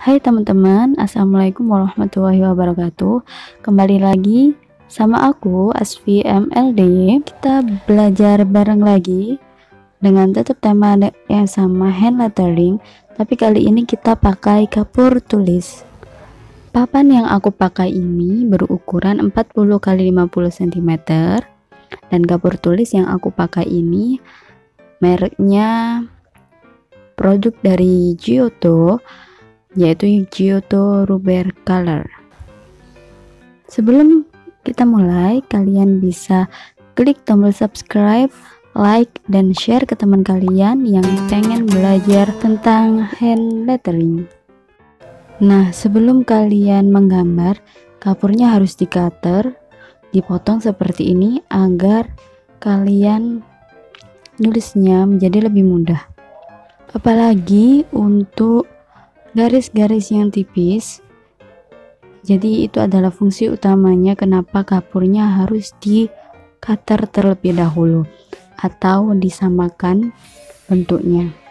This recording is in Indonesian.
Hai teman-teman, Assalamualaikum warahmatullahi wabarakatuh. Kembali lagi sama aku Asfi MLD Kita belajar bareng lagi Dengan tetap tema yang sama hand lettering. Tapi kali ini kita pakai kapur tulis. Papan yang aku pakai ini berukuran 40 x 50 cm Dan kapur tulis yang aku pakai ini Mereknya produk dari Giotto yaitu Giotto Rubber Color. Sebelum kita mulai, kalian bisa klik tombol subscribe, like, dan share ke teman kalian yang pengen belajar tentang hand lettering. Nah, sebelum kalian menggambar, kapurnya harus di cutter, dipotong seperti ini agar kalian nulisnya menjadi lebih mudah. Apalagi untuk garis-garis yang tipis. Jadi itu adalah fungsi utamanya kenapa kapurnya harus di cutter terlebih dahulu atau disamakan bentuknya